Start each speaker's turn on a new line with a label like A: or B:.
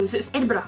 A: This is Edinburgh.